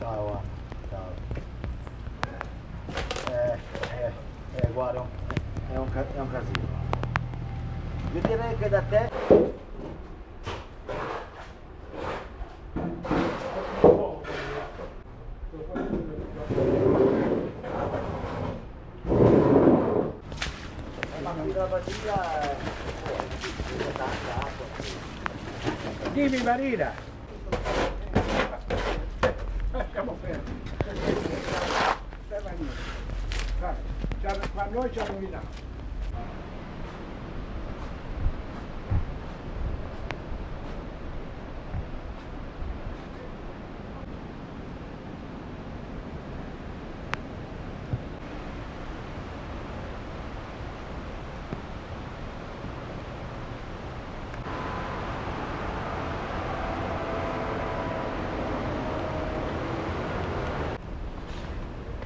Ciao, Anna. ciao. Eh, eh, eh, guarda, è un, è un casino. Io direi che da te Eh, ma qui la batteria è è tanta acqua. Dimmi Marina! Noi ci rovinato.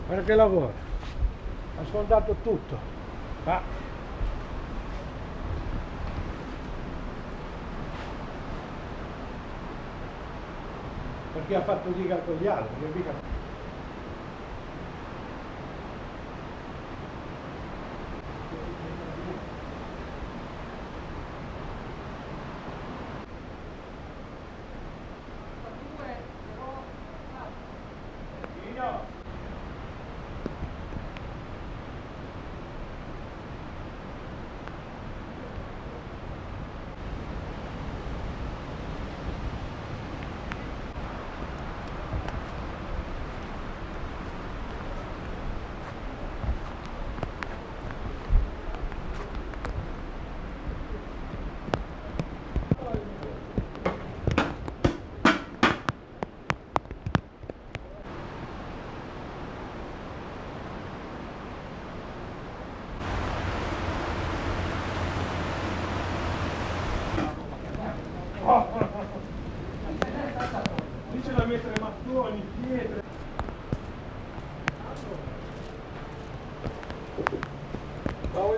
Guarda che lavoro. Ha sfondato tutto. Ma perché ha fatto diga con gli altri,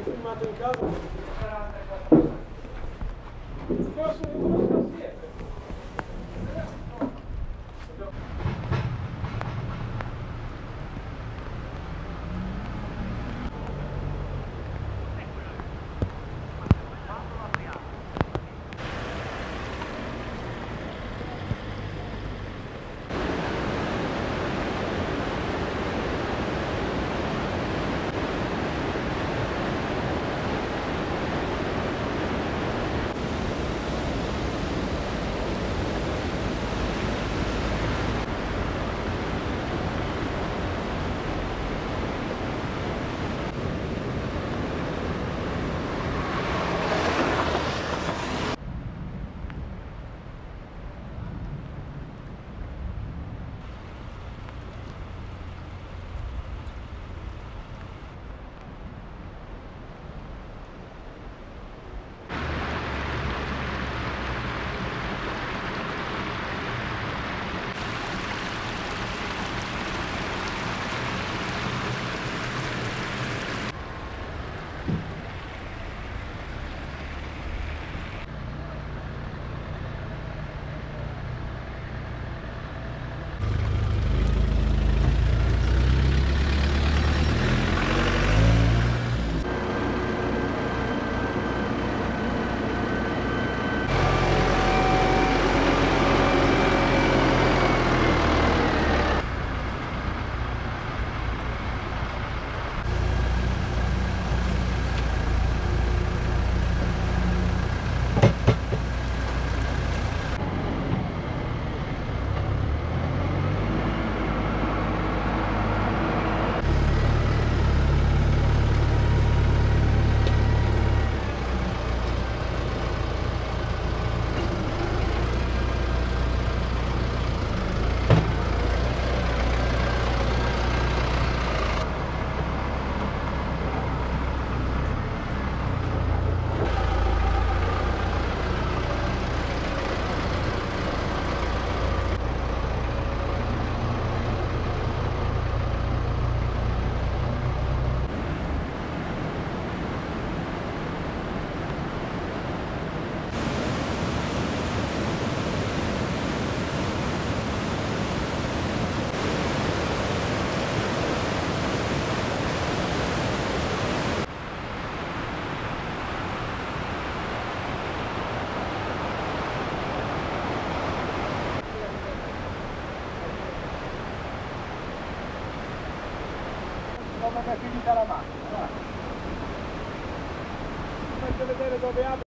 filmado em casa. Caraca, cara. Come è finita la macchina. Ti faccio vedere dove apre.